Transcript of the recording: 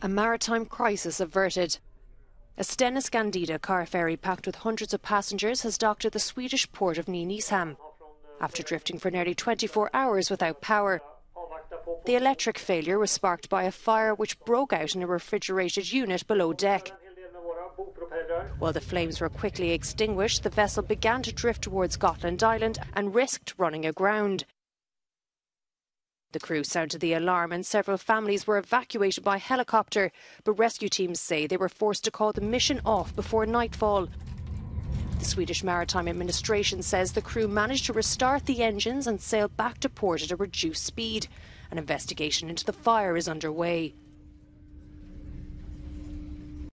A maritime crisis averted. A Stena Scandica car ferry packed with hundreds of passengers has docked at the Swedish port of Nynäshamn after drifting for nearly 24 hours without power. The electric failure was sparked by a fire which broke out in a refrigerated unit below deck. While the flames were quickly extinguished, the vessel began to drift towards Gotland Island and risked running aground. The crew sounded the alarm and several families were evacuated by helicopter, but rescue teams say they were forced to call the mission off before nightfall. The Swedish Maritime Administration says the crew managed to restart the engines and sail back to port at a reduced speed. An investigation into the fire is underway.